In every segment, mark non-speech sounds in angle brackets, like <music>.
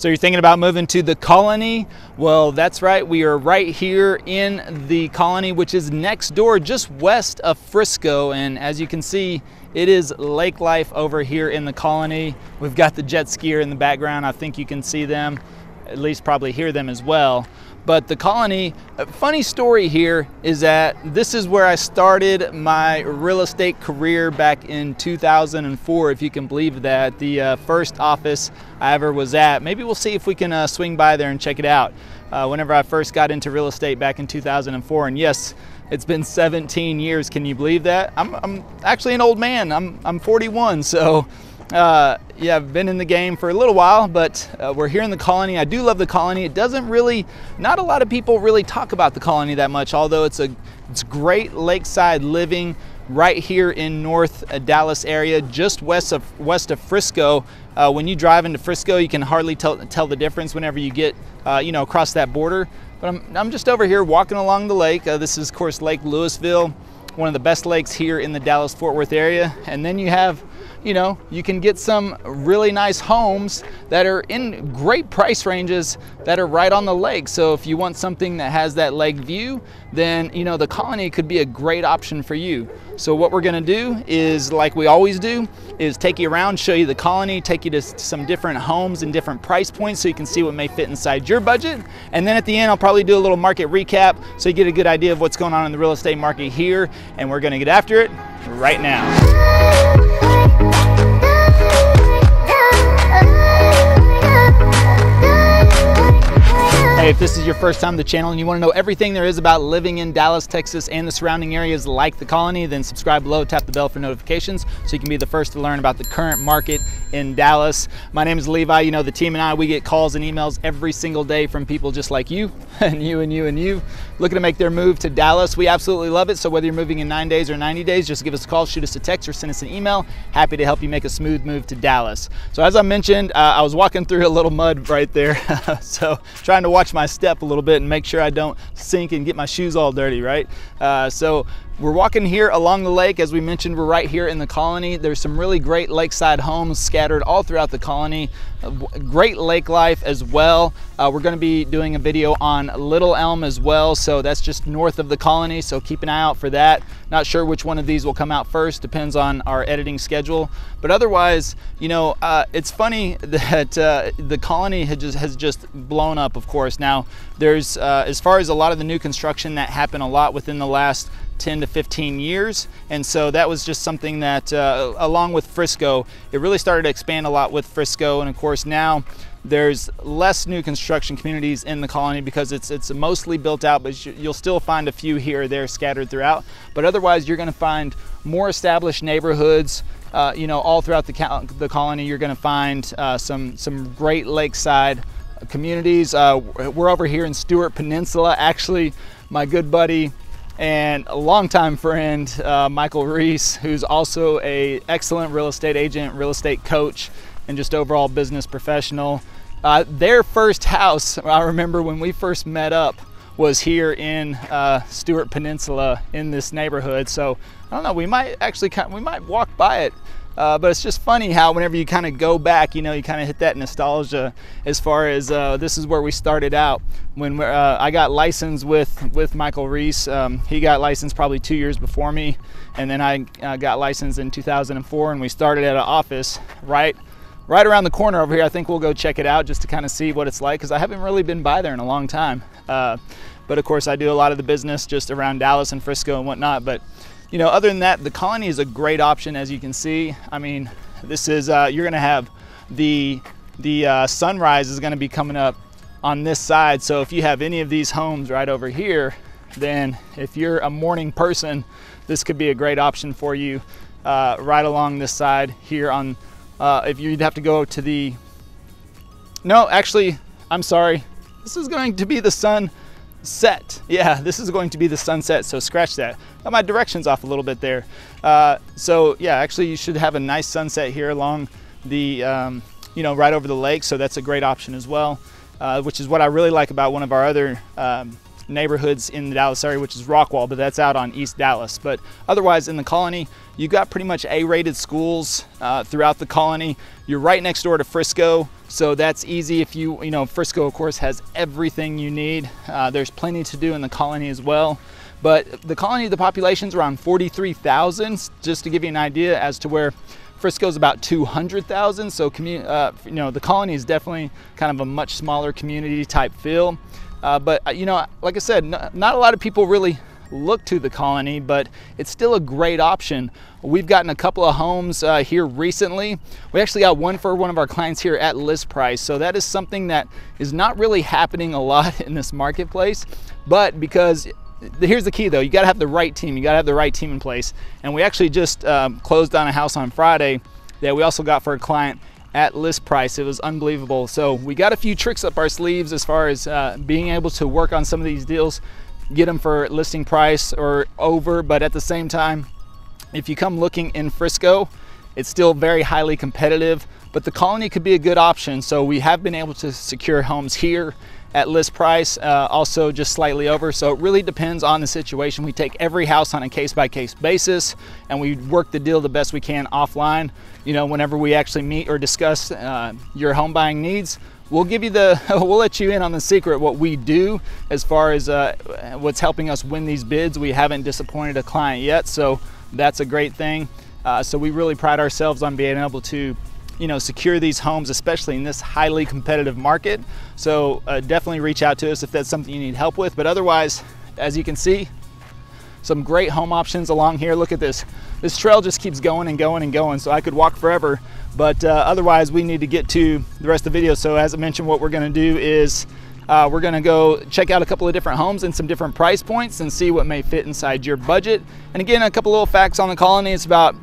So you're thinking about moving to the colony? Well, that's right. We are right here in the colony, which is next door, just west of Frisco. And as you can see, it is lake life over here in the colony. We've got the jet skier in the background. I think you can see them, at least probably hear them as well. But the colony, funny story here is that this is where I started my real estate career back in 2004, if you can believe that. The uh, first office I ever was at. Maybe we'll see if we can uh, swing by there and check it out. Uh, whenever I first got into real estate back in 2004, and yes, it's been 17 years. Can you believe that? I'm, I'm actually an old man. I'm, I'm 41, so uh, yeah, I've been in the game for a little while, but uh, we're here in the colony. I do love the colony. It doesn't really, not a lot of people really talk about the colony that much, although it's a it's great lakeside living right here in North uh, Dallas area, just west of west of Frisco. Uh, when you drive into Frisco, you can hardly tell, tell the difference whenever you get, uh, you know, across that border. But I'm, I'm just over here walking along the lake. Uh, this is, of course, Lake Lewisville, one of the best lakes here in the Dallas-Fort Worth area. And then you have you know, you can get some really nice homes that are in great price ranges that are right on the lake. So if you want something that has that lake view, then, you know, the colony could be a great option for you. So what we're gonna do is, like we always do, is take you around, show you the colony, take you to some different homes and different price points so you can see what may fit inside your budget. And then at the end, I'll probably do a little market recap so you get a good idea of what's going on in the real estate market here. And we're gonna get after it right now. Hey, if this is your first time to the channel and you want to know everything there is about living in Dallas, Texas and the surrounding areas like the colony, then subscribe below, tap the bell for notifications so you can be the first to learn about the current market in Dallas. My name is Levi. You know, the team and I, we get calls and emails every single day from people just like you <laughs> and you and you and you looking to make their move to Dallas. We absolutely love it. So whether you're moving in nine days or 90 days, just give us a call, shoot us a text or send us an email. Happy to help you make a smooth move to Dallas. So as I mentioned, uh, I was walking through a little mud right there. <laughs> so trying to watch my step a little bit and make sure I don't sink and get my shoes all dirty, right? Uh, so we're walking here along the lake. As we mentioned, we're right here in the colony. There's some really great lakeside homes scattered all throughout the colony. Great lake life as well. Uh, we're gonna be doing a video on Little Elm as well. So that's just north of the colony. So keep an eye out for that. Not sure which one of these will come out first. Depends on our editing schedule. But otherwise, you know, uh, it's funny <laughs> that uh, the colony has just, has just blown up, of course. Now, there's, uh, as far as a lot of the new construction that happened a lot within the last 10 to 15 years. And so that was just something that, uh, along with Frisco, it really started to expand a lot with Frisco. And of course, now there's less new construction communities in the colony because it's it's mostly built out, but you'll still find a few here or there scattered throughout. But otherwise, you're going to find more established neighborhoods. Uh, you know, all throughout the, the colony, you're going to find uh, some some great lakeside communities. Uh, we're over here in Stewart Peninsula. Actually, my good buddy and a longtime friend, uh, Michael Reese, who's also a excellent real estate agent, real estate coach, and just overall business professional. Uh, their first house, I remember when we first met up, was here in uh, Stewart Peninsula in this neighborhood. So I don't know, we might actually, we might walk by it uh, but it's just funny how whenever you kind of go back, you know, you kind of hit that nostalgia as far as uh, this is where we started out. When uh, I got licensed with, with Michael Reese, um, he got licensed probably two years before me. And then I uh, got licensed in 2004 and we started at an office right right around the corner over here. I think we'll go check it out just to kind of see what it's like because I haven't really been by there in a long time. Uh, but of course, I do a lot of the business just around Dallas and Frisco and whatnot. But you know, other than that, the colony is a great option, as you can see. I mean, this is, uh, you're gonna have the, the uh, sunrise is gonna be coming up on this side. So if you have any of these homes right over here, then if you're a morning person, this could be a great option for you uh, right along this side here on, uh, if you'd have to go to the, no, actually, I'm sorry. This is going to be the sun set. Yeah, this is going to be the sunset, so scratch that. Got my directions off a little bit there. Uh, so yeah, actually you should have a nice sunset here along the, um, you know, right over the lake, so that's a great option as well, uh, which is what I really like about one of our other um, neighborhoods in the Dallas area, which is Rockwall, but that's out on East Dallas. But otherwise, in the colony, you've got pretty much A-rated schools uh, throughout the colony. You're right next door to Frisco, so that's easy. If you, you know, Frisco, of course, has everything you need. Uh, there's plenty to do in the colony as well. But the colony, the population is around 43,000, just to give you an idea as to where Frisco's about 200,000. So, uh, you know, the colony is definitely kind of a much smaller community type feel. Uh, but, uh, you know, like I said, not a lot of people really look to the colony, but it's still a great option. We've gotten a couple of homes uh, here recently. We actually got one for one of our clients here at list price. So that is something that is not really happening a <laughs> lot in this marketplace, but because here's the key though you got to have the right team you got to have the right team in place and we actually just um, closed on a house on friday that we also got for a client at list price. It was unbelievable. So we got a few tricks up our sleeves as far as uh, being able to work on some of these deals get them for listing price or over. But at the same time if you come looking in frisco it's still very highly competitive but the colony could be a good option. So we have been able to secure homes here at list price, uh, also just slightly over. So it really depends on the situation. We take every house on a case by case basis and we work the deal the best we can offline. You know, whenever we actually meet or discuss uh, your home buying needs, we'll give you the, <laughs> we'll let you in on the secret what we do as far as uh, what's helping us win these bids. We haven't disappointed a client yet, so that's a great thing. Uh, so we really pride ourselves on being able to you know, secure these homes, especially in this highly competitive market. So uh, definitely reach out to us if that's something you need help with. But otherwise, as you can see, some great home options along here. Look at this. This trail just keeps going and going and going. So I could walk forever, but uh, otherwise we need to get to the rest of the video. So as I mentioned, what we're gonna do is uh, we're gonna go check out a couple of different homes and some different price points and see what may fit inside your budget. And again, a couple little facts on the colony. It's about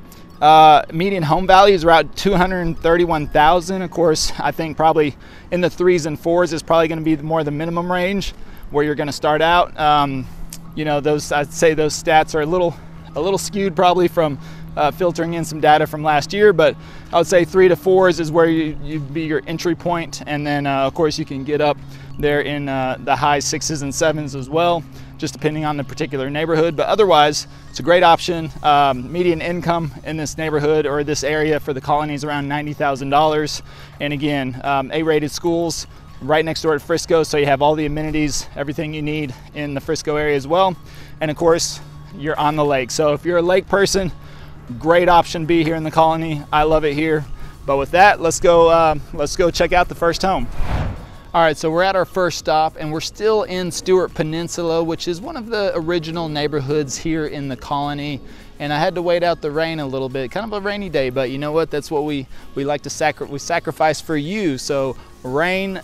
uh, median home value is around 231,000. Of course, I think probably in the threes and fours is probably going to be more of the minimum range where you're going to start out. Um, you know, those I'd say those stats are a little a little skewed probably from uh, filtering in some data from last year, but I would say three to fours is where you, would be your entry point, and then uh, of course you can get up there in uh, the high sixes and sevens as well just depending on the particular neighborhood. But otherwise, it's a great option. Um, median income in this neighborhood or this area for the colony is around $90,000. And again, um, A-rated schools right next door to Frisco, so you have all the amenities, everything you need in the Frisco area as well. And of course, you're on the lake. So if you're a lake person, great option B here in the colony. I love it here. But with that, let's go. Uh, let's go check out the first home. All right, so we're at our first stop and we're still in Stewart Peninsula, which is one of the original neighborhoods here in the colony. And I had to wait out the rain a little bit, kind of a rainy day, but you know what? That's what we, we like to sacri we sacrifice for you. So rain,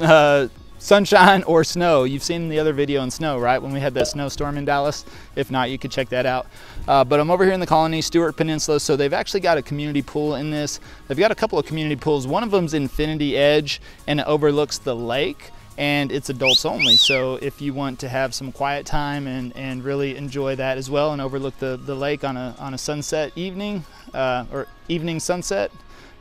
uh, sunshine or snow. You've seen the other video in snow, right? When we had that snowstorm in Dallas. If not, you could check that out. Uh, but I'm over here in the colony, Stewart Peninsula. So they've actually got a community pool in this. They've got a couple of community pools. One of them's Infinity Edge and it overlooks the lake and it's adults only. So if you want to have some quiet time and, and really enjoy that as well and overlook the, the lake on a, on a sunset evening uh, or evening sunset,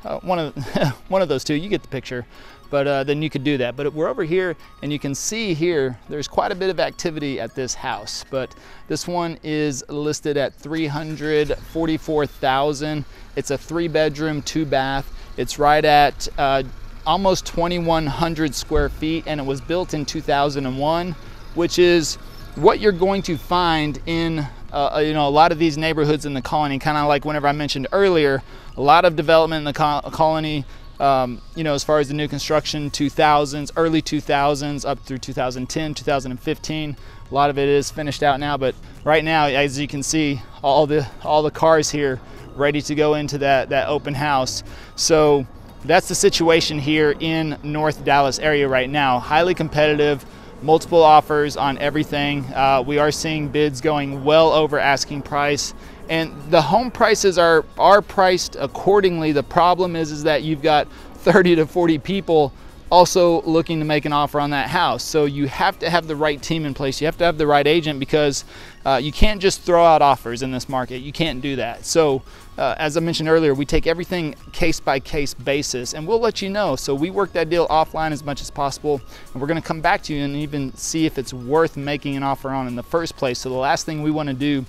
uh, one of <laughs> one of those two, you get the picture but uh, then you could do that. But we're over here and you can see here, there's quite a bit of activity at this house, but this one is listed at 344,000. It's a three bedroom, two bath. It's right at uh, almost 2,100 square feet and it was built in 2001, which is what you're going to find in uh, uh, you know a lot of these neighborhoods in the colony kind of like whenever i mentioned earlier a lot of development in the co colony um, you know, as far as the new construction, 2000s, early 2000s, up through 2010, 2015. A lot of it is finished out now, but right now, as you can see, all the all the cars here ready to go into that that open house. So that's the situation here in North Dallas area right now. Highly competitive, multiple offers on everything. Uh, we are seeing bids going well over asking price and the home prices are are priced accordingly. The problem is is that you've got 30 to 40 people also looking to make an offer on that house. So you have to have the right team in place. You have to have the right agent because uh, you can't just throw out offers in this market. You can't do that. So uh, as I mentioned earlier, we take everything case by case basis and we'll let you know. So we work that deal offline as much as possible and we're gonna come back to you and even see if it's worth making an offer on in the first place. So the last thing we wanna do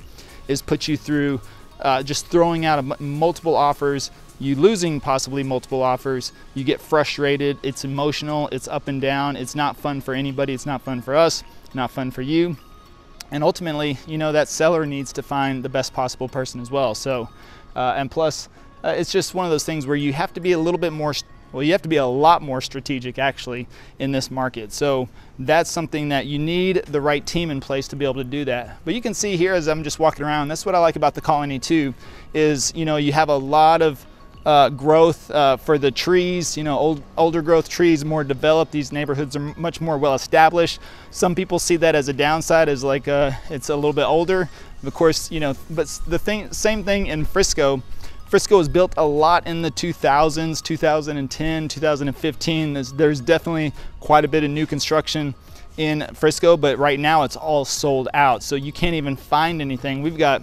is put you through uh, just throwing out multiple offers you losing possibly multiple offers, you get frustrated, it's emotional, it's up and down, it's not fun for anybody, it's not fun for us, not fun for you. And ultimately, you know, that seller needs to find the best possible person as well. So, uh, and plus, uh, it's just one of those things where you have to be a little bit more well, you have to be a lot more strategic actually in this market. So that's something that you need the right team in place to be able to do that. But you can see here as I'm just walking around, that's what I like about the Colony too, is you know, you have a lot of uh, growth uh, for the trees. You know, old, older growth trees, more developed. These neighborhoods are much more well established. Some people see that as a downside, as like uh, it's a little bit older. Of course, you know, but the thing, same thing in Frisco. Frisco was built a lot in the 2000s, 2010, 2015. There's, there's definitely quite a bit of new construction in Frisco, but right now it's all sold out. So you can't even find anything. We've got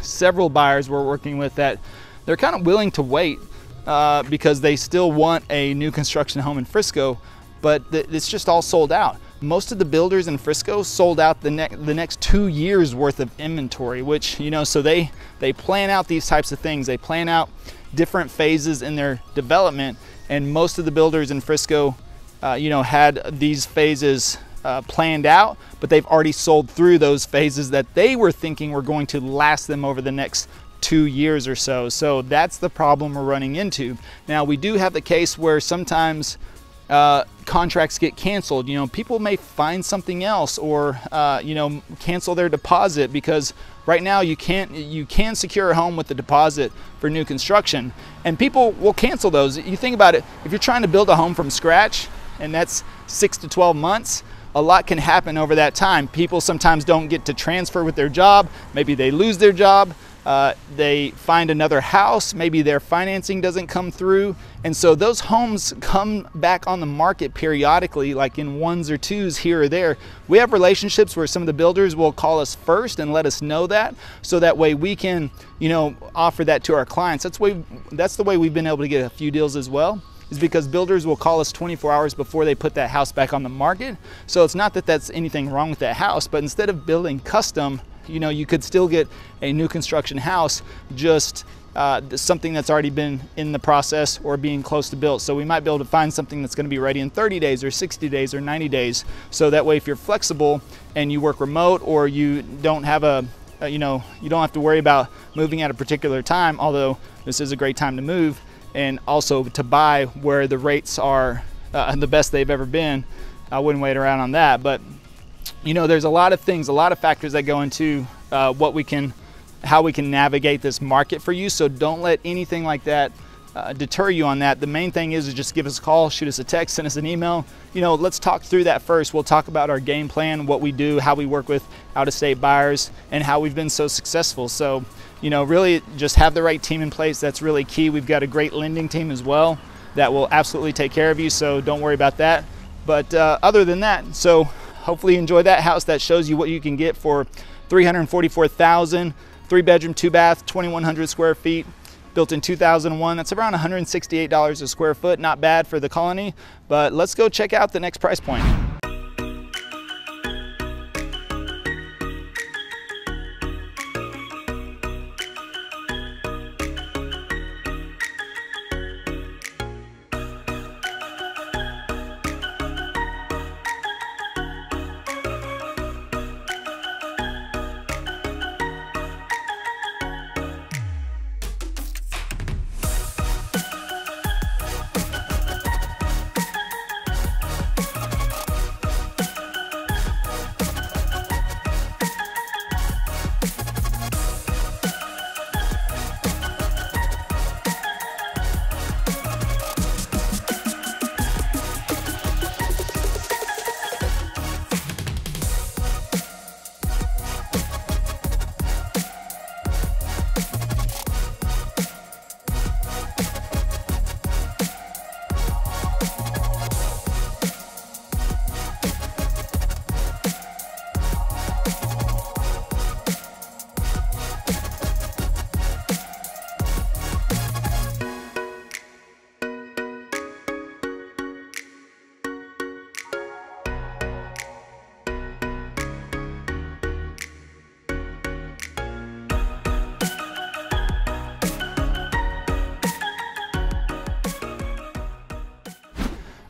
several buyers we're working with that they're kind of willing to wait uh, because they still want a new construction home in Frisco, but it's just all sold out. Most of the builders in Frisco sold out the, ne the next two years worth of inventory, which, you know, so they, they plan out these types of things. They plan out different phases in their development, and most of the builders in Frisco, uh, you know, had these phases uh, planned out, but they've already sold through those phases that they were thinking were going to last them over the next two years or so. So that's the problem we're running into. Now we do have the case where sometimes uh, contracts get canceled. You know, people may find something else or uh, you know cancel their deposit because right now you can't you can secure a home with the deposit for new construction, and people will cancel those. You think about it. If you're trying to build a home from scratch, and that's six to 12 months. A lot can happen over that time. People sometimes don't get to transfer with their job. Maybe they lose their job uh, they find another house, maybe their financing doesn't come through. And so those homes come back on the market periodically, like in ones or twos here or there. We have relationships where some of the builders will call us first and let us know that, so that way we can, you know, offer that to our clients. That's, way, that's the way we've been able to get a few deals as well is because builders will call us 24 hours before they put that house back on the market. So it's not that that's anything wrong with that house, but instead of building custom, you know, you could still get a new construction house, just uh, something that's already been in the process or being close to built. So we might be able to find something that's going to be ready in 30 days or 60 days or 90 days. So that way, if you're flexible and you work remote or you don't have a, a you know, you don't have to worry about moving at a particular time, although this is a great time to move and also to buy where the rates are uh, the best they've ever been. I wouldn't wait around on that, but you know, there's a lot of things, a lot of factors that go into uh, what we can, how we can navigate this market for you. So don't let anything like that uh, deter you on that. The main thing is, is just give us a call, shoot us a text, send us an email. You know, let's talk through that first. We'll talk about our game plan, what we do, how we work with out-of-state buyers, and how we've been so successful. So, you know, really just have the right team in place. That's really key. We've got a great lending team as well that will absolutely take care of you. So don't worry about that. But uh, other than that, so hopefully you enjoy that house. That shows you what you can get for 344,000, three bedroom, two bath, 2,100 square feet, built in 2001. That's around $168 a square foot. Not bad for the colony, but let's go check out the next price point.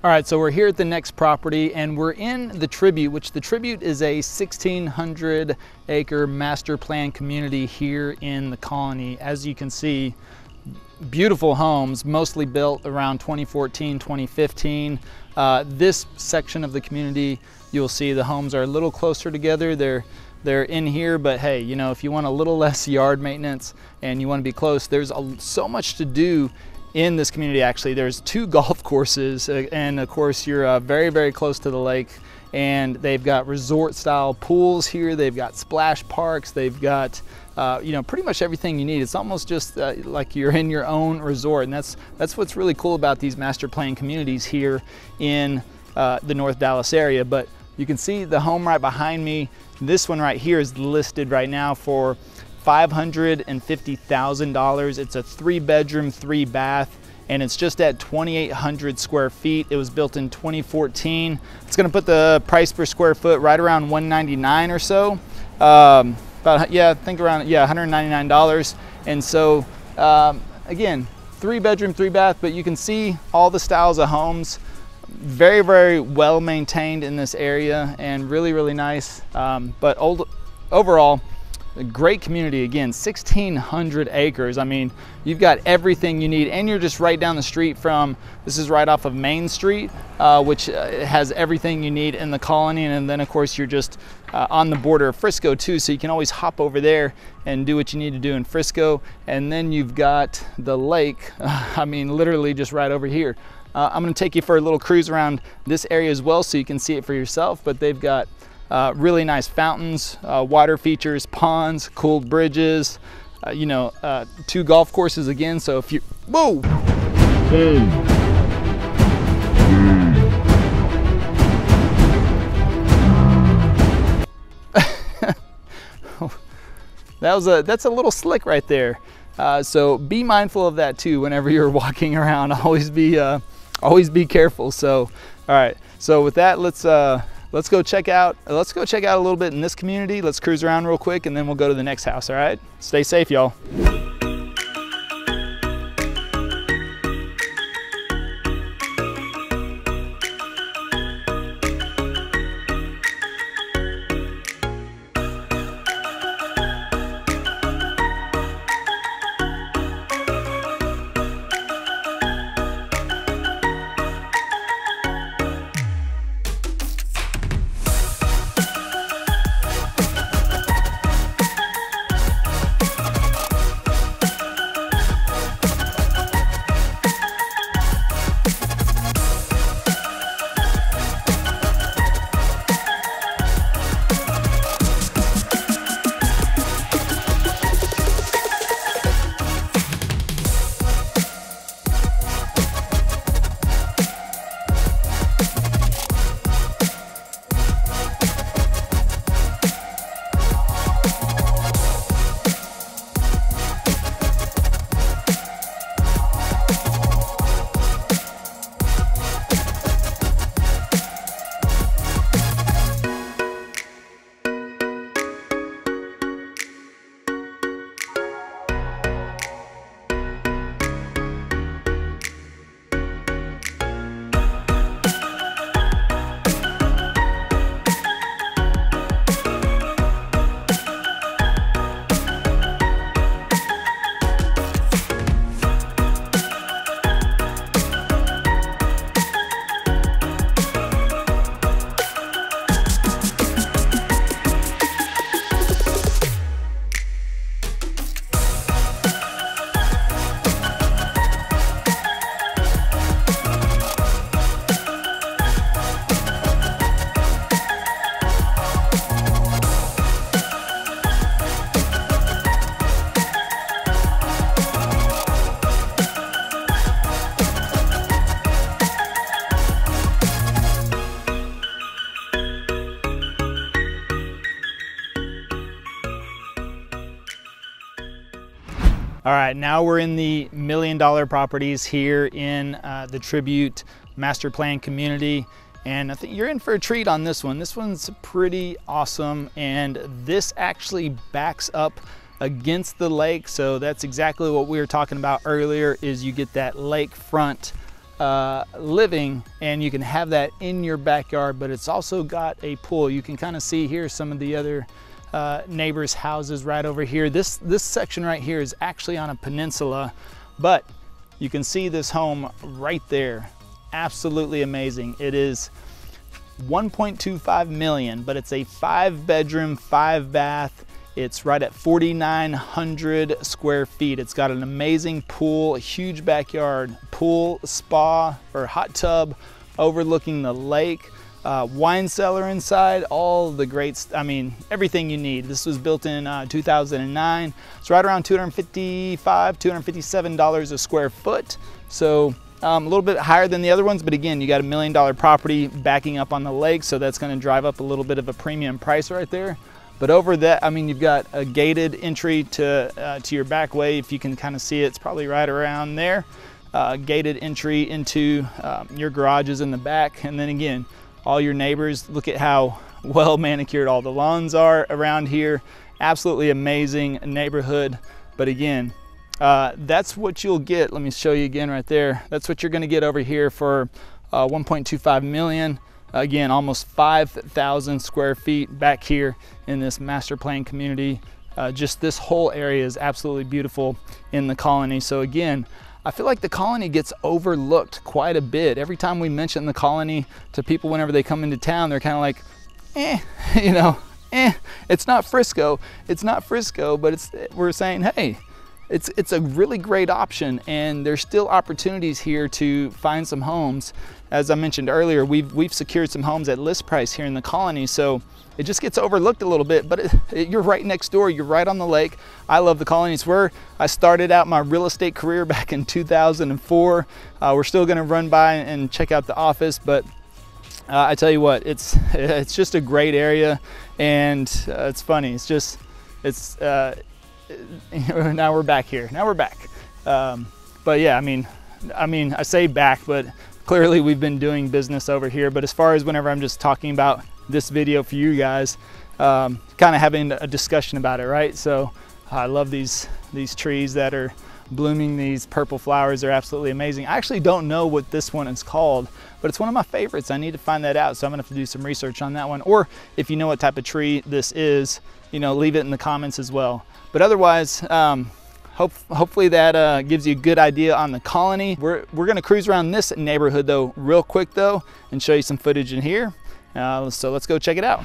All right, so we're here at the next property and we're in the Tribute, which the Tribute is a 1,600 acre master plan community here in the colony. As you can see, beautiful homes, mostly built around 2014, 2015. Uh, this section of the community, you'll see the homes are a little closer together. They're they're in here, but hey, you know, if you want a little <laughs> less yard maintenance and you want to be close, there's a, so much to do in this community actually. There's two <laughs> golf courses uh, and of course you're uh, very, very close to the lake and they've got resort style pools here. They've got splash parks. They've got, uh, you know, pretty much everything you need. It's almost just uh, like you're in your own resort. And that's, that's what's really cool about these master plan communities here in uh, the North Dallas area. But you can see the home right behind me. This one right here is listed right now for $550,000. It's a three bedroom, three bath, and it's just at 2,800 square feet. It was built in 2014. It's gonna put the price per square foot right around 199 or so. Um, about, yeah, I think around, yeah, $199. And so, um, again, three bedroom, three bath, but you can see all the styles of homes. Very, very well maintained in this area and really, really nice. Um, but old, overall, a great community. Again 1600 acres. I mean you've got everything you need. And you're just right down the street from this is right off of main street uh, which uh, has everything you need in the colony. And then of course you're just uh, on the border of frisco too. So you can always hop over there and do what you need to do in frisco. And then you've got the lake. <laughs> I mean literally just right over here. Uh, i'm going to take you for a little cruise around this area as well so you can see it for yourself. But they've got uh, really nice fountains, uh, water features, ponds, cooled bridges, uh, you know, uh, two golf courses again. So if you, whoa! <laughs> that was a, that's a little slick right there. Uh, so be mindful of that too whenever you're <laughs> walking around. Always be, uh, always be careful. So, all right. So with that, let's, let's go check out, let's go check out a little bit in this community. Let's cruise around real quick and then we'll go to the next house, all right? Stay safe, y'all. All right, now we're in the million dollar properties here in uh, the Tribute Master Plan community. And I think you're in for a treat on this one. This one's pretty awesome. And this actually backs up against the lake. So that's exactly what we were talking about earlier is you get that lakefront uh, living and you can have that in your backyard, but it's also got a pool. You can kind of see here some of the other uh, neighbors' houses right over here. This, this section right here is actually on a peninsula, but you can see this home right there. Absolutely amazing. It is 1.25 million, but it's a five bedroom, five bath. It's right at 4,900 square feet. It's got an amazing pool, a huge backyard, pool, spa, or hot tub overlooking the lake. Uh, wine cellar inside, all the greats, I mean, everything you need. This was built in uh, 2009. It's right around 255 $257 a square foot. So um, a little bit higher than the other ones, but again, you got a million dollar property backing up on the lake, so that's gonna drive up a little bit of a premium price right there. But over that, I mean, you've got a gated entry to, uh, to your back way. If you can kind of see it, it's probably right around there. Uh, gated entry into um, your garages in the back. And then again, all your neighbors, look at how <laughs> well manicured all the lawns are around here. Absolutely amazing neighborhood. But again, uh, that's what you'll get. Let me show you again right there. That's what you're gonna get over here for uh, 1.25 million. Again, almost 5,000 square feet back here in this master plan community. Uh, just this whole area is absolutely beautiful in the colony. So again, I feel like the colony gets overlooked quite a bit. Every time we mention the colony to people whenever they come into town, they're kind of like, eh, <laughs> you know, eh, it's not Frisco. It's not Frisco, but it's we're saying, hey, it's, it's a really great option and there's still opportunities here to find some homes. As I mentioned earlier, we've, we've secured some homes at list price here in the colony, so it just gets overlooked a little bit, but it, it, you're right next door, you're right on the lake. I love the colonies. where I started out my real estate career <laughs> back in 2004. Uh, we're still gonna run by and check out the office, but uh, I tell you what, it's, <laughs> it's just a great area and uh, it's funny, it's just, it's, uh, <laughs> now we're back here. Now we're back. Um, but yeah, I mean, I mean, I say back, but clearly we've been doing business over here. But as far as whenever I'm just talking about this video for you guys, um, kind of having a discussion about it, right? So I love these these trees that are blooming these purple flowers. They're absolutely amazing. I actually don't know what this one is called, but it's one of my favorites. I need to find that out. So I'm gonna have to do some research on that one. Or if you know what type of tree this is, you know, leave it in the comments as well. But otherwise, um, hope, hopefully that uh, gives you a good idea on the colony. We're, we're gonna cruise around this neighborhood though real quick though and show you some footage in here. Uh, so let's go check it out.